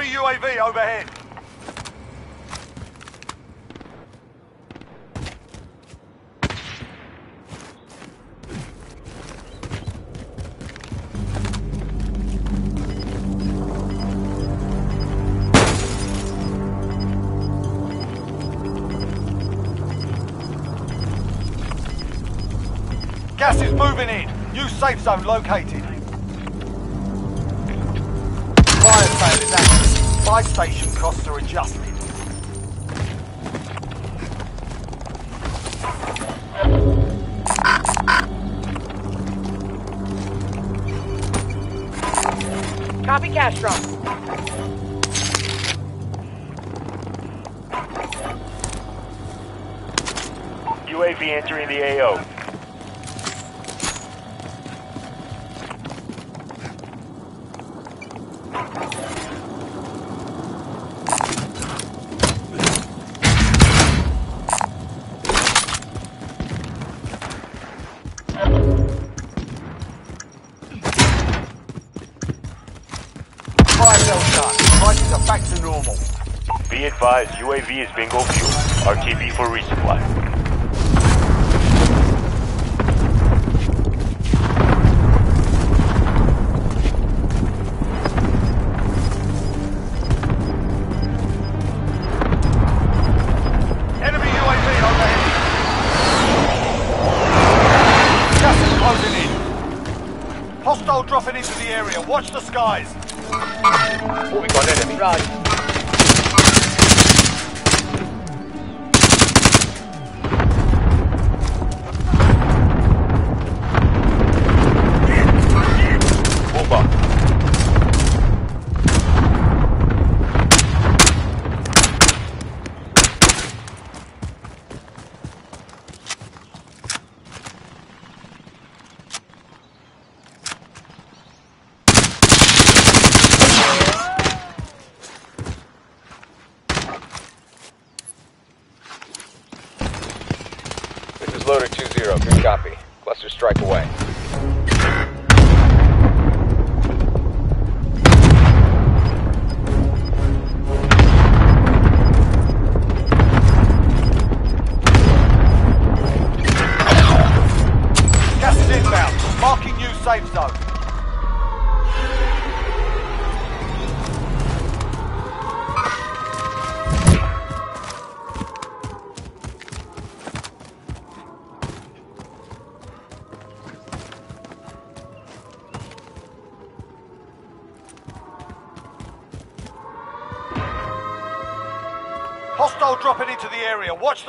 Enemy UAV overhead. Gas is moving in. New safe zone located. Fire sale is active. Supply station costs are adjusted. Copy Castro. UAV entering the AO. Is bingo fuel. RTB for resupply.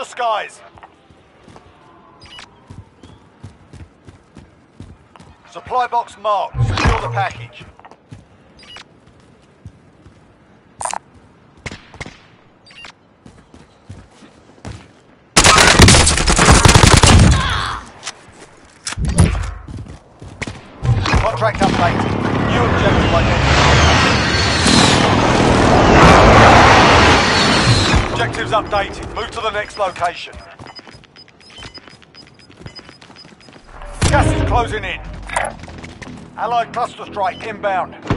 the skies. Supply box marked. location. Gas is closing in. Allied cluster strike inbound.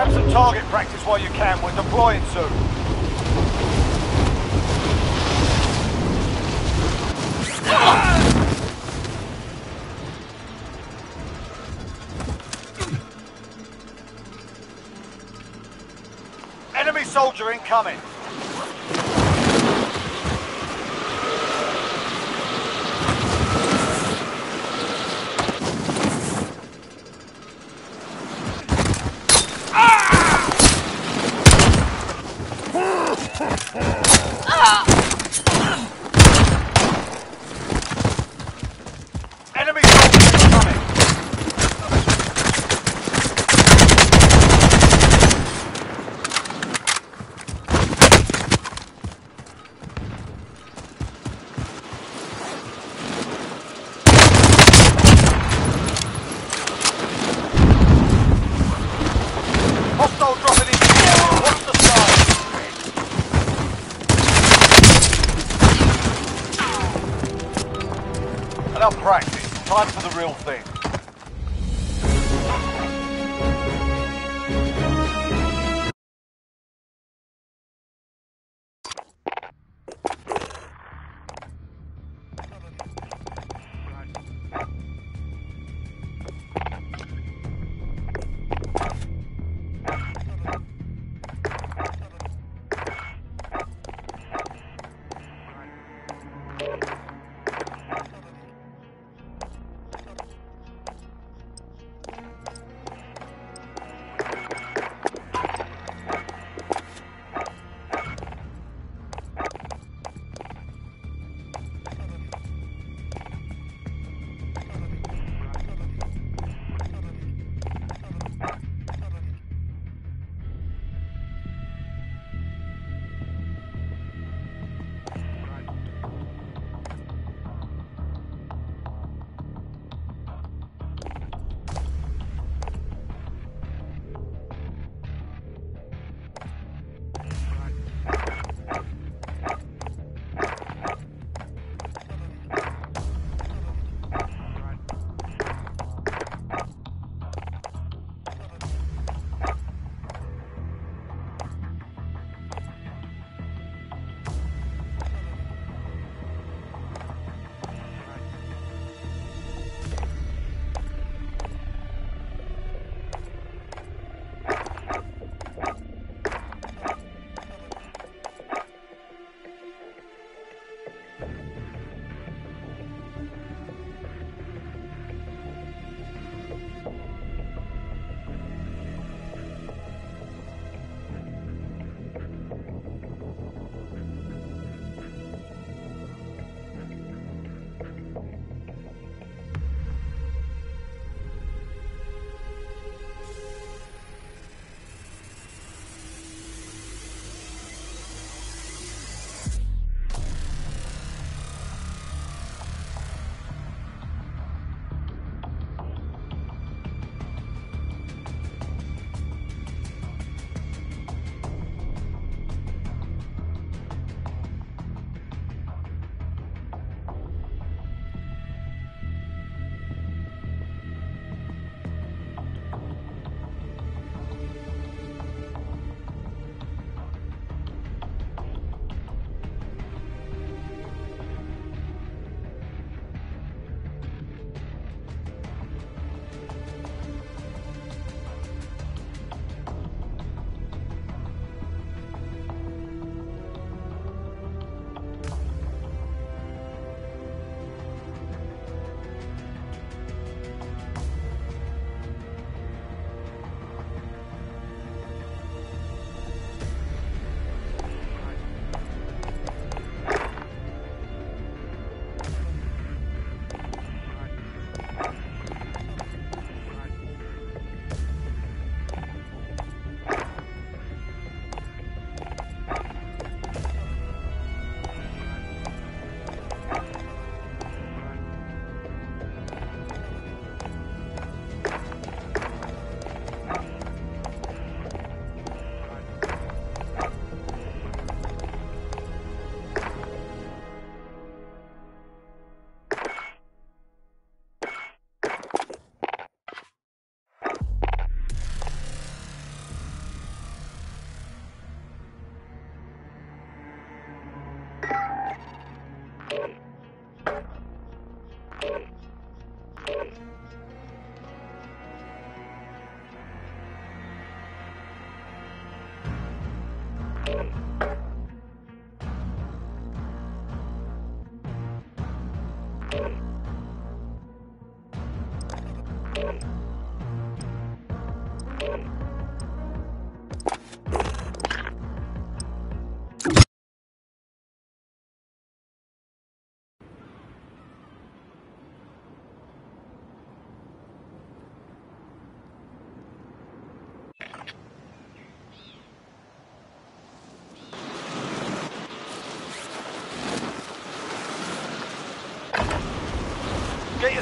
Grab some target practice while you can. We're deploying soon. Enemy soldier incoming.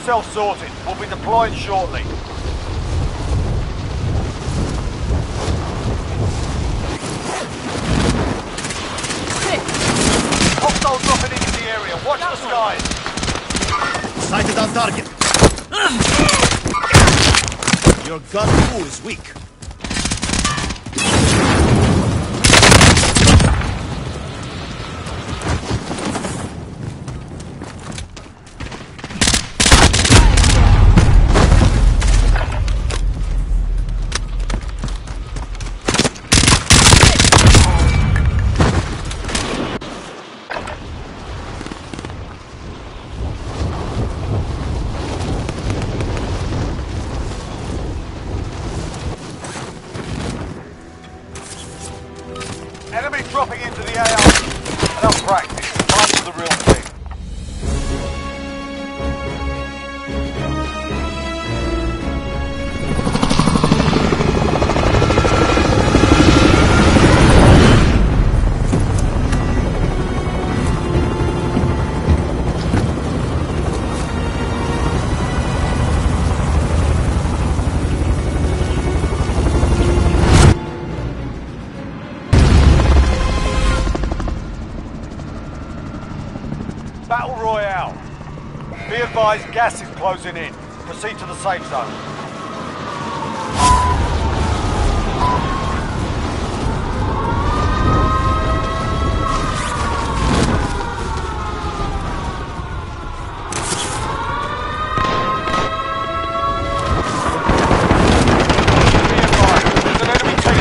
Yourself sorted. We'll be deploying shortly. Hostiles dropping into the area. Watch the skies. Sighted on target. Your gun is weak.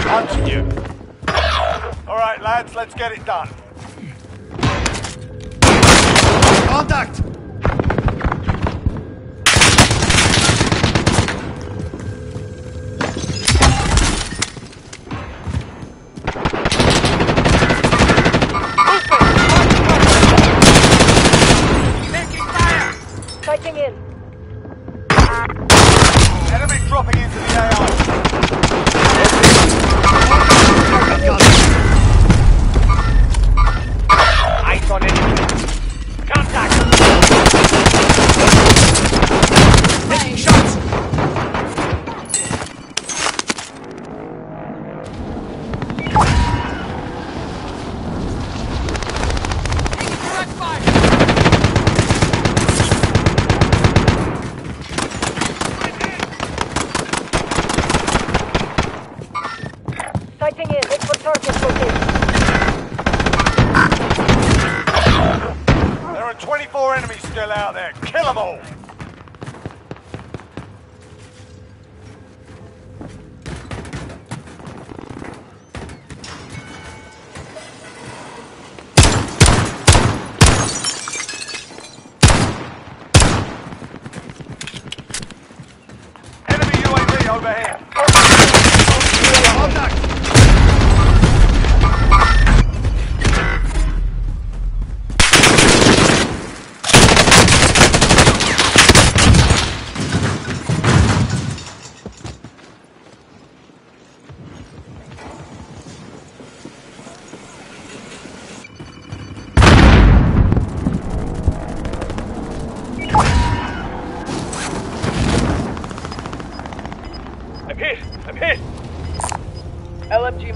Hunting you. All right, lads, let's get it done. Contact!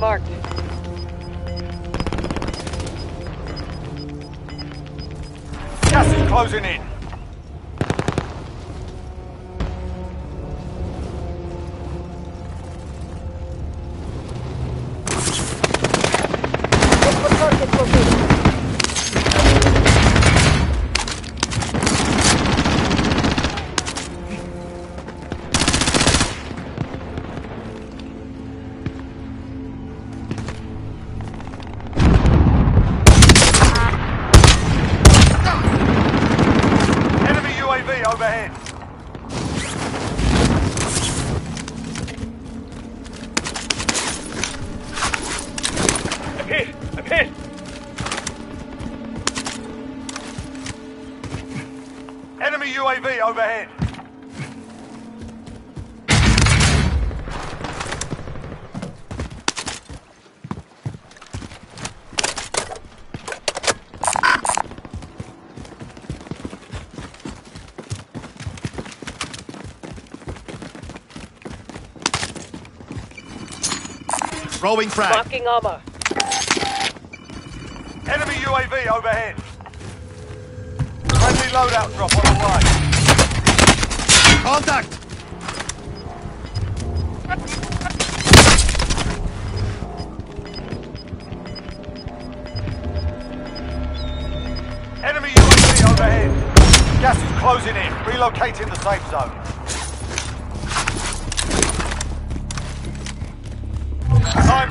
Marked. Gas is closing in. Throwing frag. Marking armor. Enemy UAV overhead. Friendly loadout drop on the way. Contact! Enemy UAV overhead. Gas is closing in. Relocating the safe zone.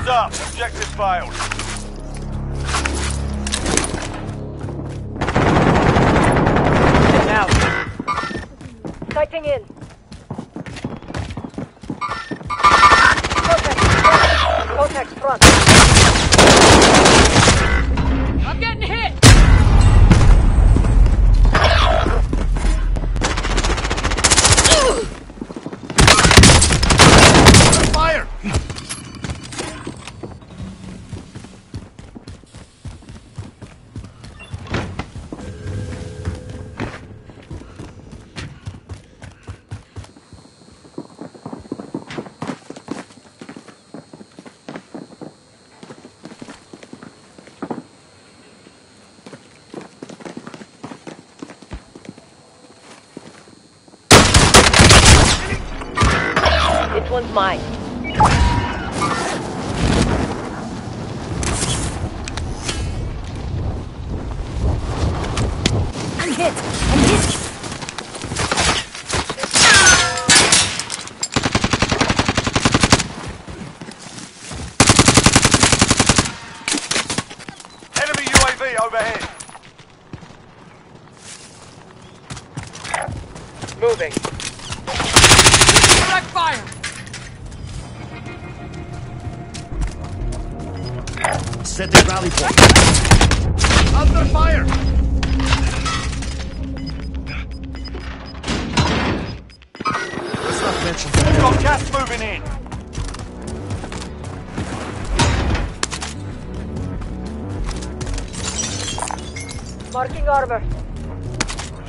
Time's up. Objective failed. Sighting in. Contact. Contact front.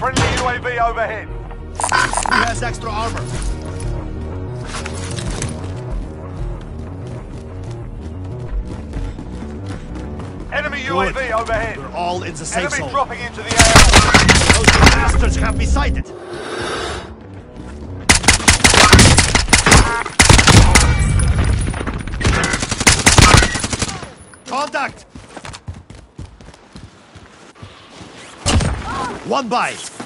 Friendly UAV overhead. who has extra armor. Enemy Good. UAV overhead. We're all in the safe Enemy zone. dropping into the air. Those bastards can't be sighted. Contact! One by.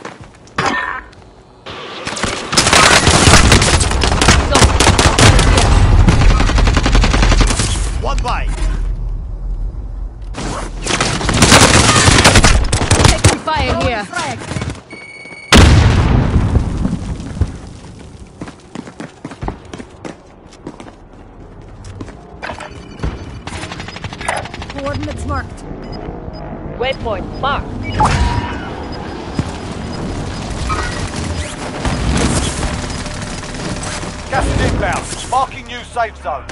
Safe zone.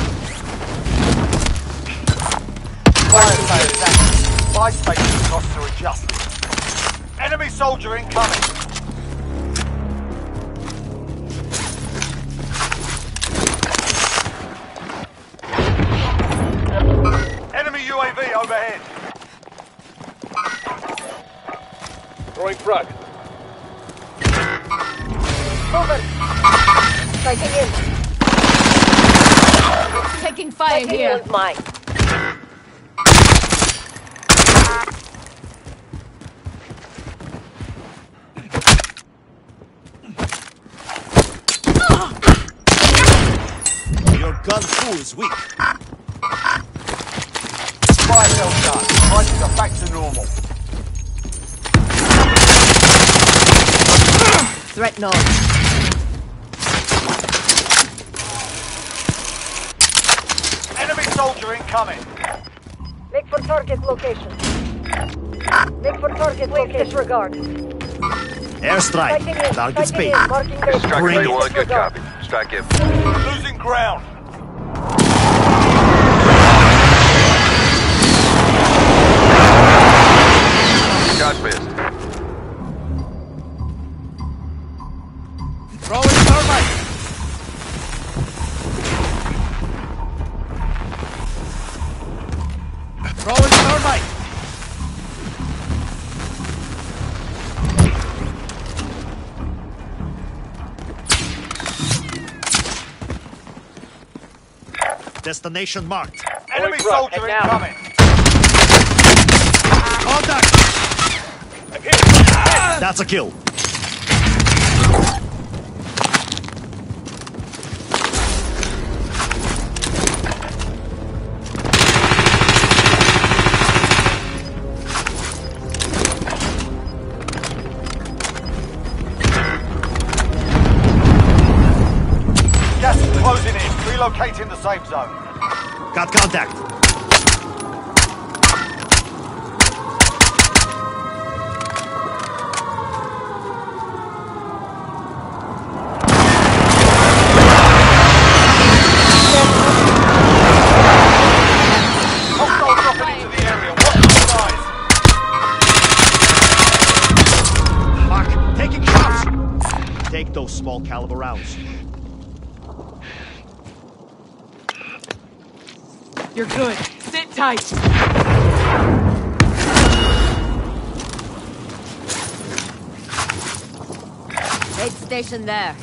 Fire active. Buy station costs are adjusted. Enemy soldier incoming. Taking fire here! one's mine. Your gun crew is weak. Fire cell done. Prices are back to normal. Threat known. Enemy soldier incoming. Make for target location. Make for target location. Disregard. Airstrike. Target Sighting space. in. Marking. Strike Bring it. One, good copy. Strike in. Losing ground. Destination marked. Enemy front. soldier incoming. Contact! That's a kill. In. The safe zone. Got contact. Hostile dropping into the area. Watch the skies. Mark, taking shots. Take those small caliber rounds. You're good. Sit tight. Aid station there.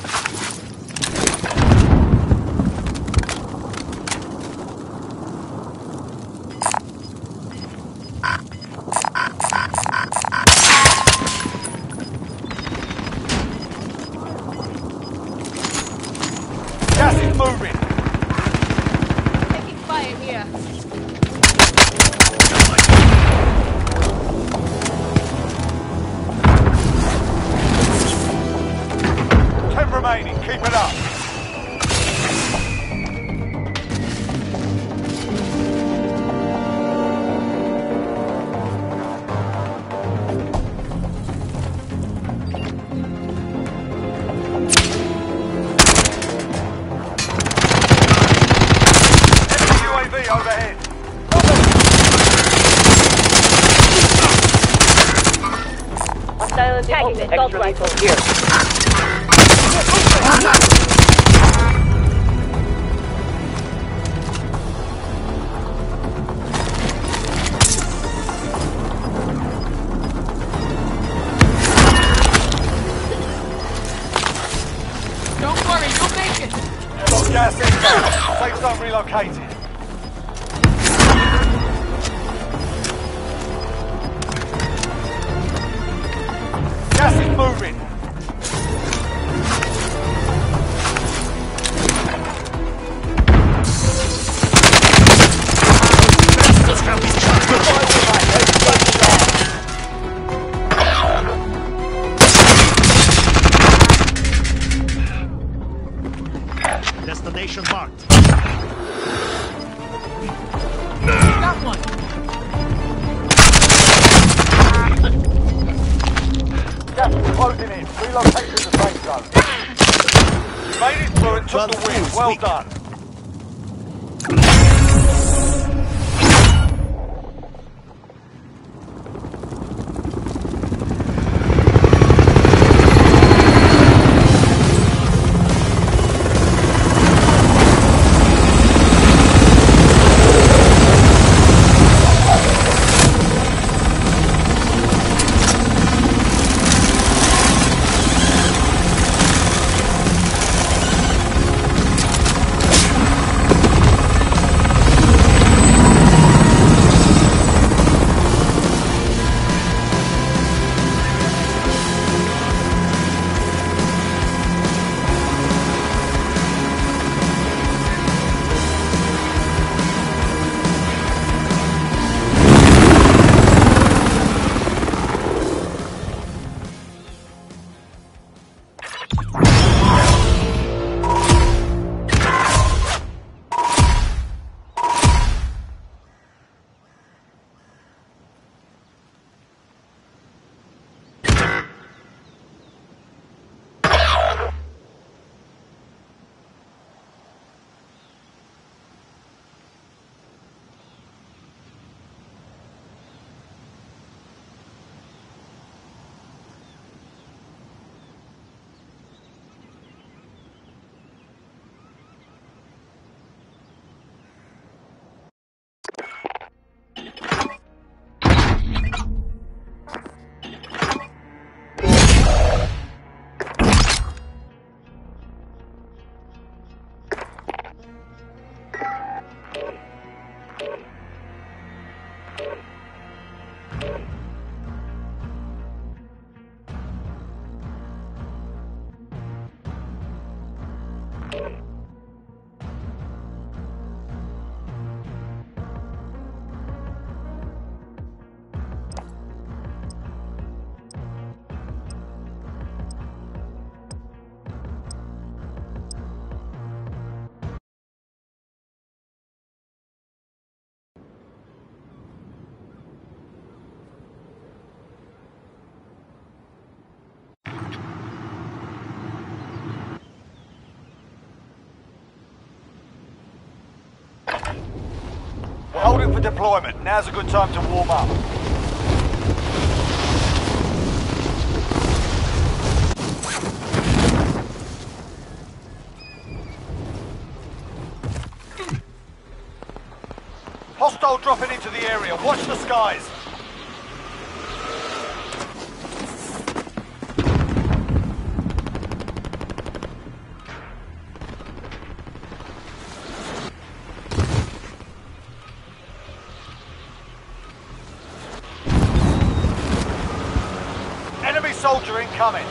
Destination marked. Got one. Gas is closing in. Relocating the safe zone. Made it through and took Run the win. Well done. For deployment. Now's a good time to warm up. Hostile dropping into the area. Watch the skies. Soldier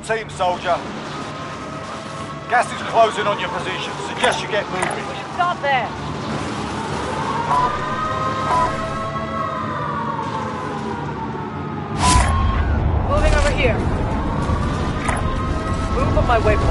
Your team, soldier. Gas is closing on your position. Suggest you get moving. Stop there. Moving over here. Move on my waypoint.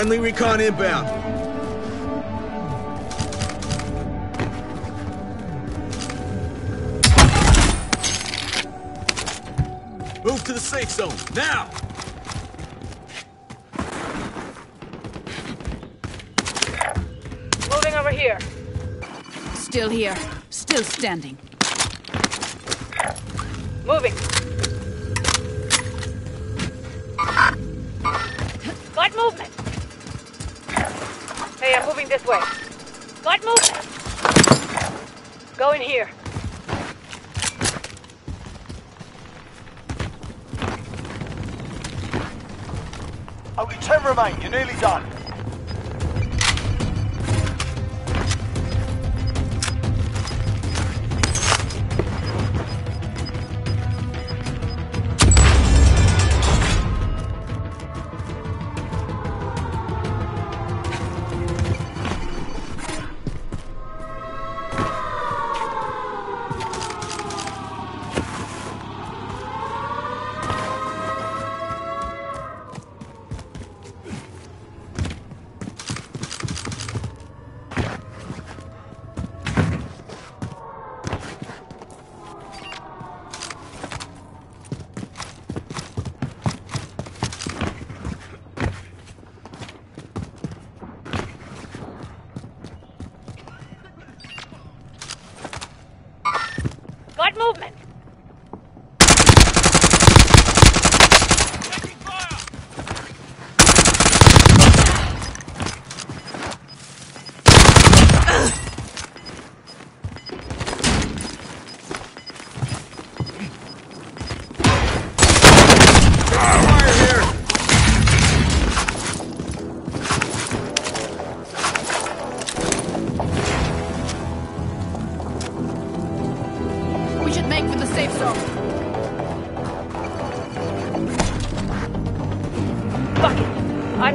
Friendly recon inbound. Move to the safe zone, now! Moving over here. Still here. Still standing. Moving. This way. Got movement. Go in here. Only ten remain. You're nearly done.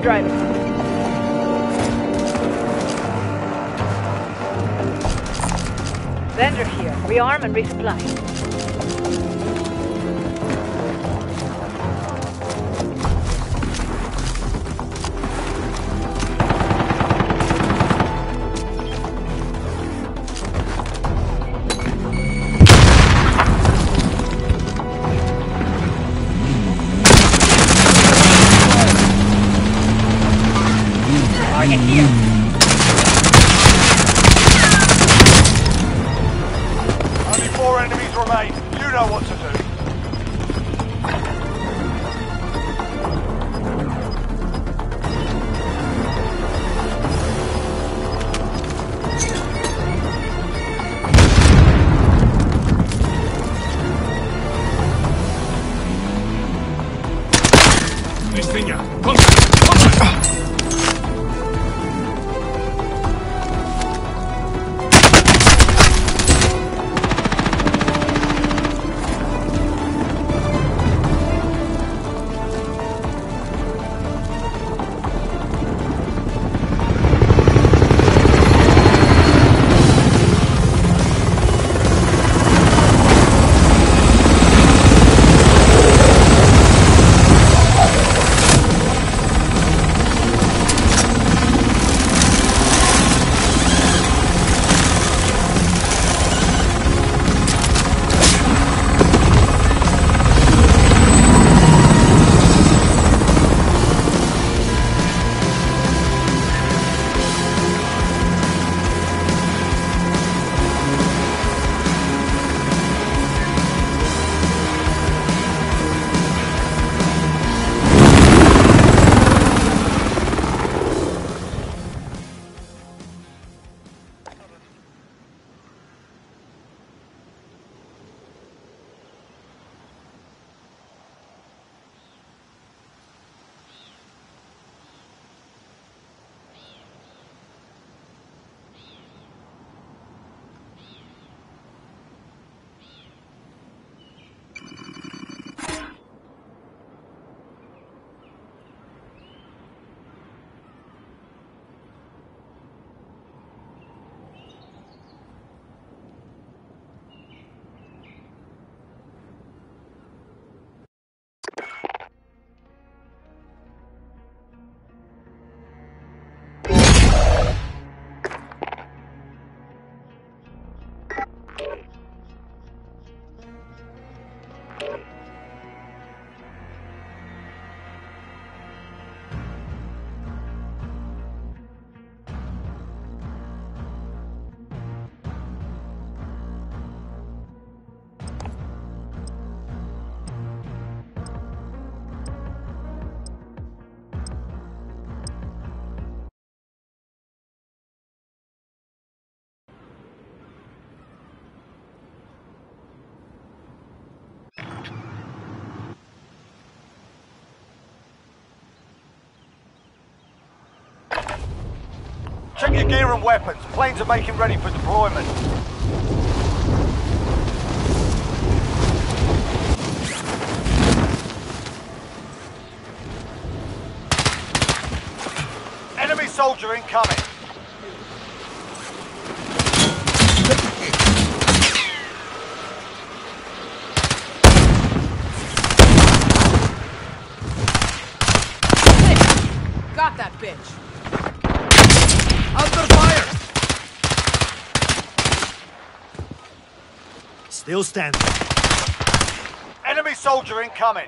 Driving. Vendor here. Rearm and resupply. Your gear and weapons. Planes are making ready for deployment. Enemy soldier incoming. Got that bitch. Under fire! Still standing. Enemy soldier incoming.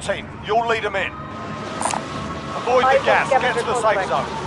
Team. You'll lead them in. Avoid the gas. Get to the safe zone.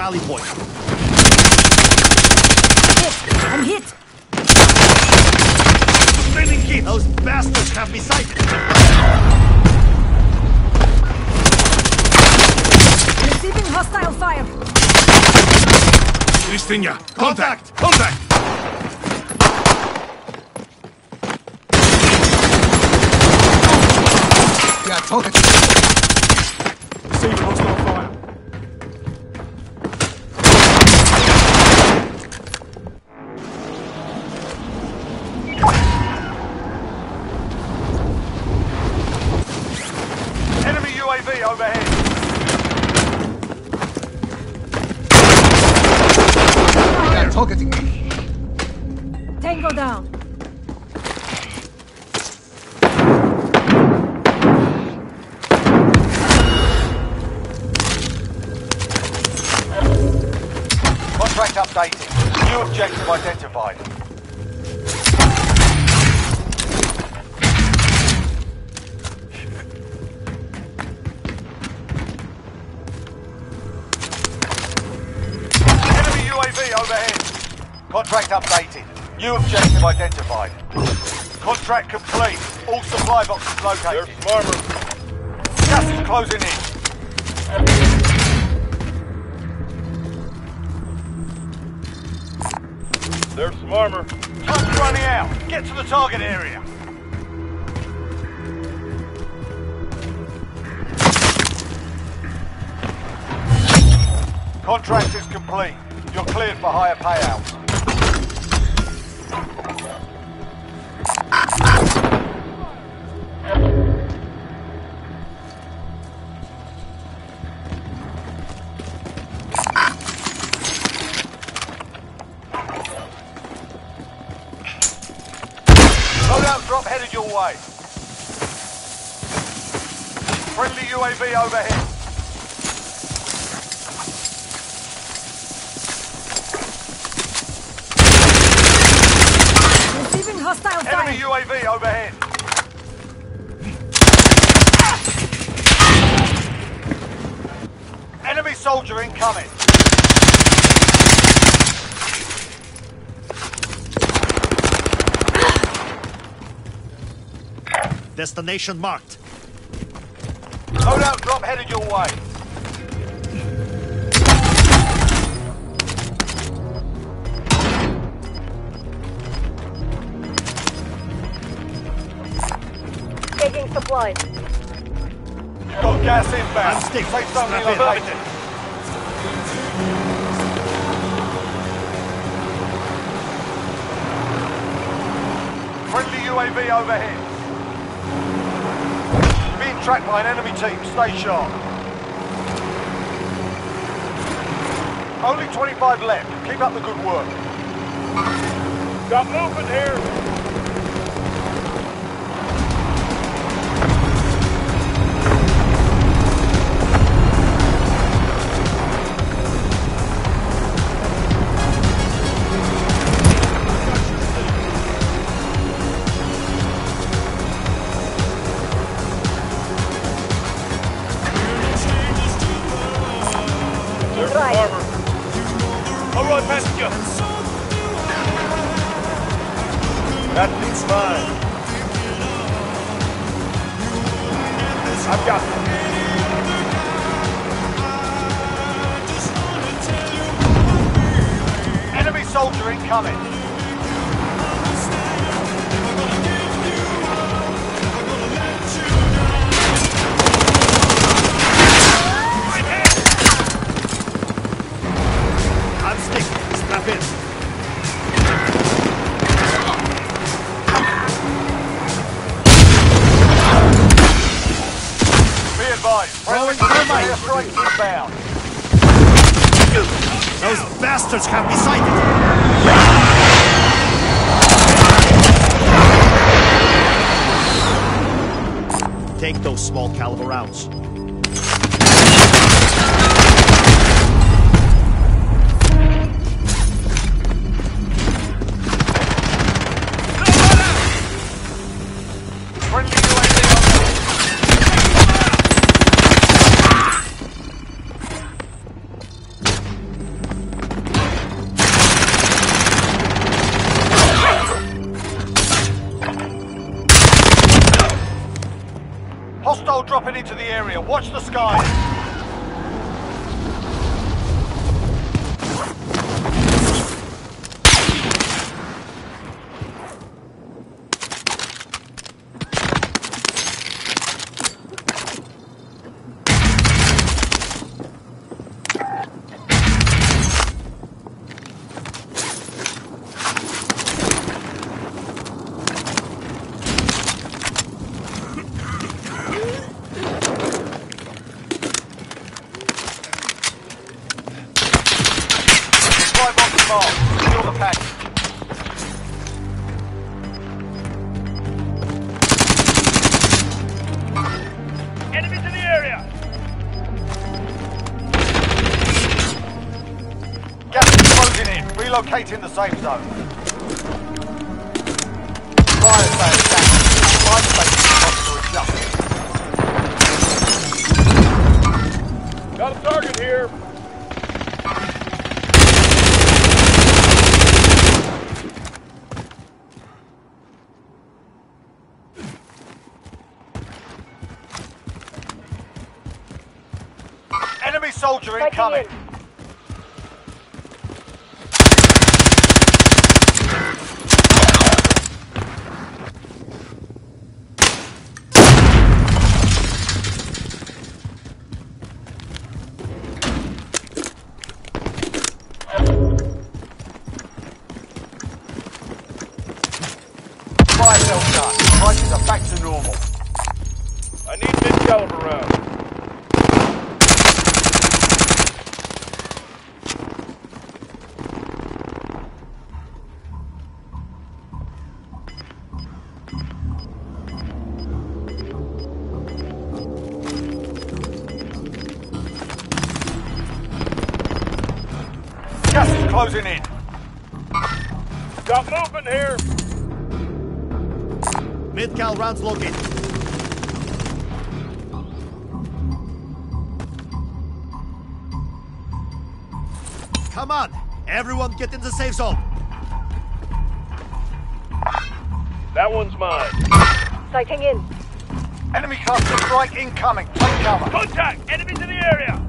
Rally point. I'm hit. Training key! Those bastards have me sighted! Receiving hostile fire. Kristinja, Contact! Contact! Yeah, Contract updated. New objective identified. Contract complete. All supply boxes located. Gas is closing in. There's some armor. Time's running out. Get to the target area. Contract is complete. You're cleared for higher payouts. Overhead. Receiving hostile Enemy fire. UAV overhead. Enemy soldier incoming. Destination marked. Loadout drop headed your way. Taking supplies. You've got gas inbound. I'm stick. Safe zone Strap in. relocated. Friendly UAV overhead. Tracked by an enemy team. Stay sharp. Only 25 left. Keep up the good work. Got movement here. Caliber Watch the skies. Safe zone. Fire sale down. Fire station costs to adjust. Got a target here. Enemy soldier incoming. cell start. Prices are back to normal. I need mid-caliber around. Gas is closing in. Got movement here. Mid-cal rounds located. Come on! Everyone get in the safe zone! That one's mine. Sighting in. Enemy cluster strike incoming. Take cover. Contact! Enemies in the area!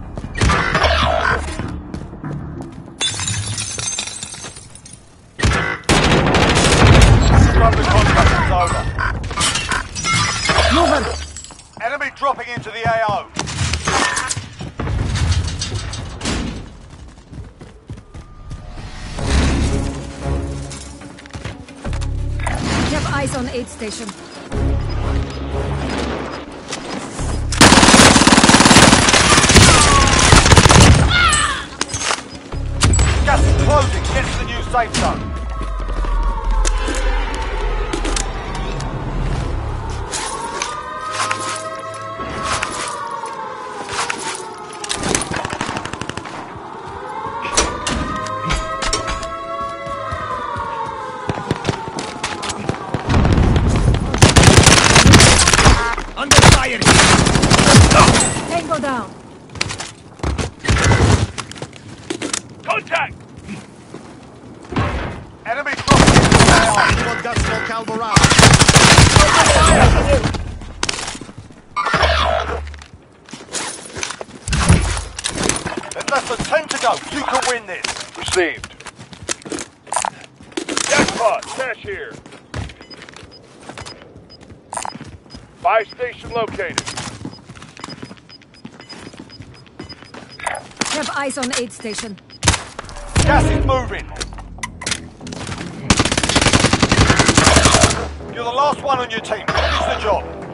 Station. Contact! Enemy dropping into the AO. Anyone got small caliber rounds? Less than 10 to go. You can win this. Received. Jackpot, cash here. Buy station located. Have eyes on aid station. Gas is moving. You're the last one on your team. Finish the job.